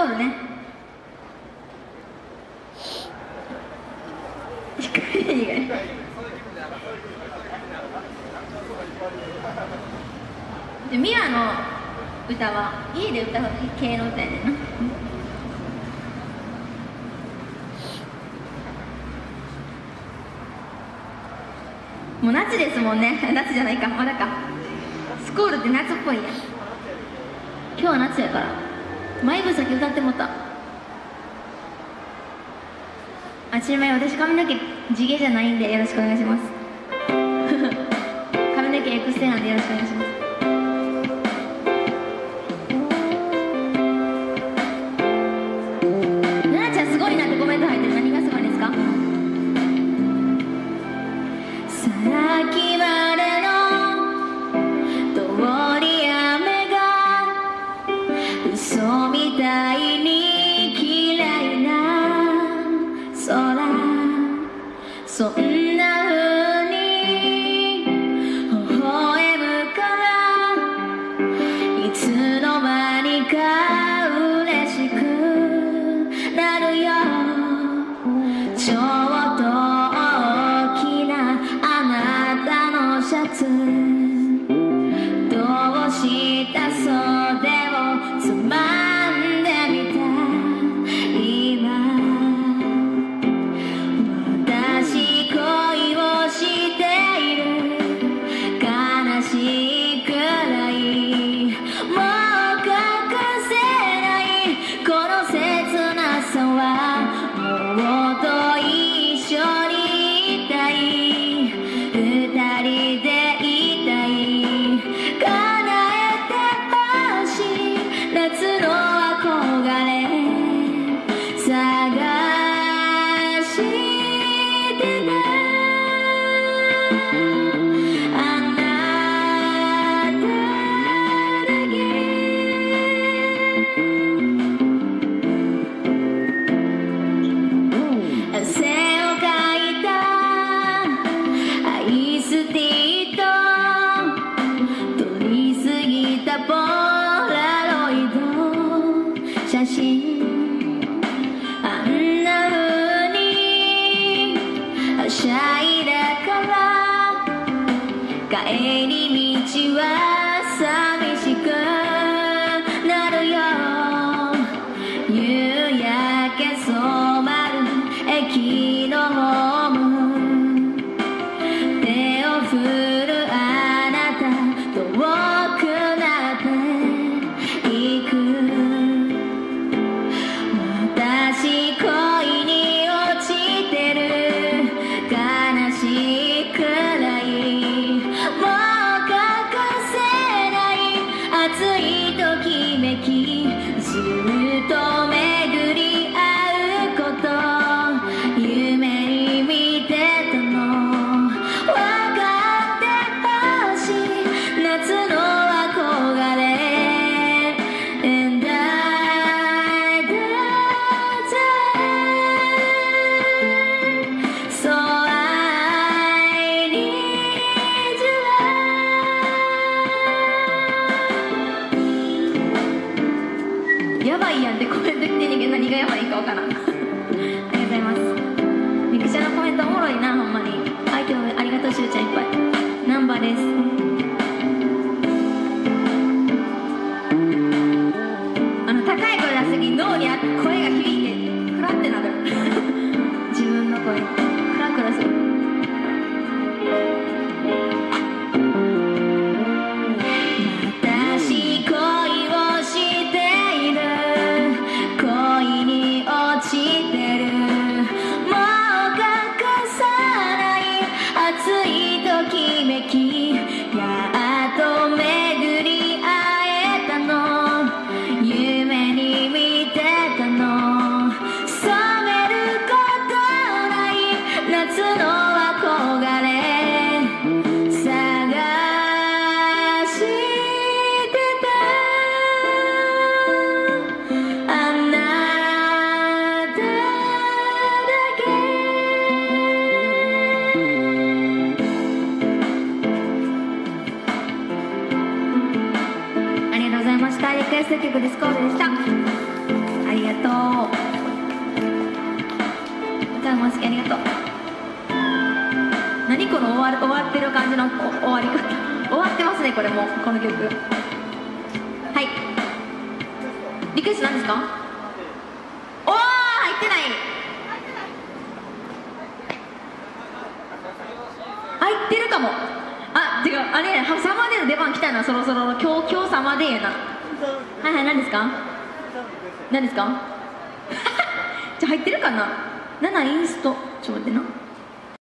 コールね。でミラの歌は家で歌う系の歌やねんな。もう夏ですもんね。夏じゃないか。まだか。スコールって夏っぽいやん。今日は夏やから。前部先歌ってもった。あちなみに私髪の毛地毛じゃないんでよろしくお願いします。髪の毛エクステなんでよろしくお願いします。そんな風に微笑むからいつの間にか嬉しくなるよ。ちょっと大きなあなたのシャツ。はしゃいだから。帰り道はいやんってコメント来てんねんけど何がやばいかわからん。ありがとうございます。みくちゃんのコメントおもろいなほんまに。相手もありがとうしゅうちゃんいっぱい。ナンバーです。あの高い声出すぎ脳に声けありがとうございましたリクエスト曲ディスコードでした。ありがとう。歌うま好きありがとう。何この終わる終わってる感じのお終わり方終わってますねこれもこの曲。はい。リクエスト何ですか？おお入ってない。入ってるかも。あてかあれサマーデーの出番来たなそろそろ。今日今日サマーデーやな。はいはい何ですか？何ですか？じゃあ入ってるかな？7インスト。ちょっと待ってな。